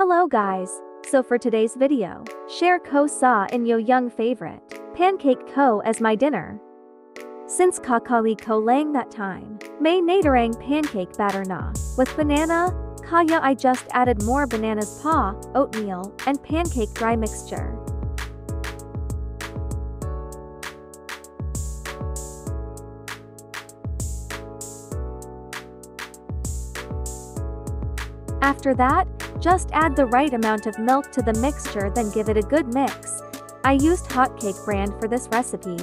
Hello guys. So for today's video, share ko sa in yo young favorite, pancake ko as my dinner. Since kakali ko lang that time, may Naderang pancake batter na, with banana, kaya I just added more bananas paw, oatmeal, and pancake dry mixture. After that, just add the right amount of milk to the mixture then give it a good mix. I used Hotcake brand for this recipe.